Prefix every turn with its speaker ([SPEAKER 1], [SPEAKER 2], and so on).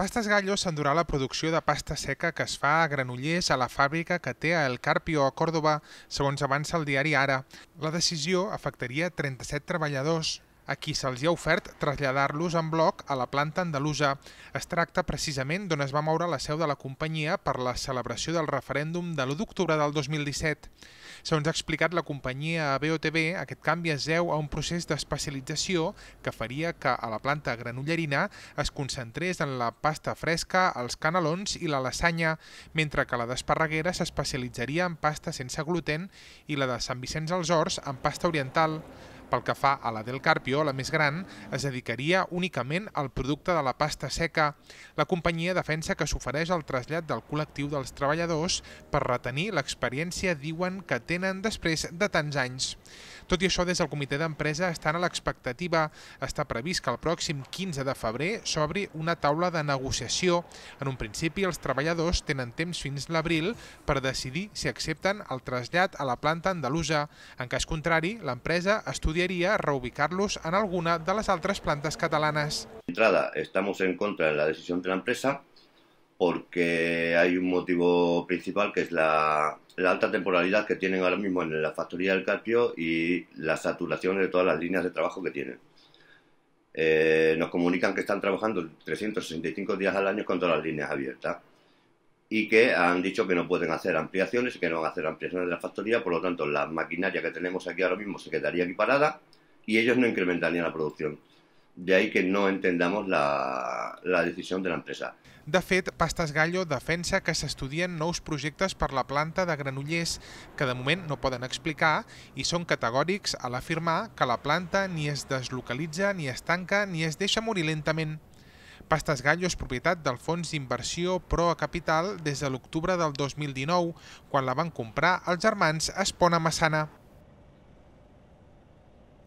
[SPEAKER 1] Pastes Gallo s'endurà la producció de pasta seca que es fa a Granollers a la fàbrica que té a El Carpio a Còrdoba, segons avança el diari Ara. La decisió afectaria 37 treballadors a qui se'ls ha ofert traslladar-los en bloc a la planta andalusa. Es tracta precisament d'on es va moure la seu de la companyia per la celebració del referèndum de l'1 d'octubre del 2017. Segons ha explicat la companyia a BOTV, aquest canvi es deu a un procés d'especialització que faria que a la planta granollerina es concentrés en la pasta fresca, els canelons i la lasanya, mentre que la d'Esparreguera s'especialitzaria en pasta sense gluten i la de Sant Vicenç als Horts en pasta oriental. Pel que fa a la del Carpio, la més gran, es dedicaria únicament al producte de la pasta seca. La companyia defensa que s'ofereix el trasllat del col·lectiu dels treballadors per retenir l'experiència, diuen, que tenen després de tants anys. Tot i això, des del comitè d'empresa estan a l'expectativa. Està previst que el pròxim 15 de febrer s'obri una taula de negociació. En un principi, els treballadors tenen temps fins l'abril per decidir si accepten el trasllat a la planta andalusa. En cas contrari, l'empresa estudiaria reubicar-los en alguna de les altres plantes catalanes.
[SPEAKER 2] Entrada, estamos en contra de la decisión de la empresa porque hay un motivo principal que es la, la, alta temporalidad que tienen ahora mismo en la factoría del Carpio y la saturación de todas las líneas de trabajo que tienen. Eh, nos comunican que están trabajando 365 días al año con todas las líneas abiertas y que han dicho que no pueden hacer ampliaciones y que no van a hacer ampliaciones de la factoría, por lo tanto la maquinaria que tenemos aquí ahora mismo se quedaría aquí parada y ellos no incrementarían la producción. De ahí que no entendamos la, la decisió de l'empresa.
[SPEAKER 1] De fet, Pastes Gallo defensa que s'estudien nous projectes per la planta de Granollers que de moment no poden explicar i són categòrics a l'afirmar que la planta ni es deslocalitza, ni es tanca, ni es deixa morir lentament. Pastes Gallo és propietat del fons d'inversió Proa Capital des de l'octubre del 2019, quan la van comprar els germans Espona Massana.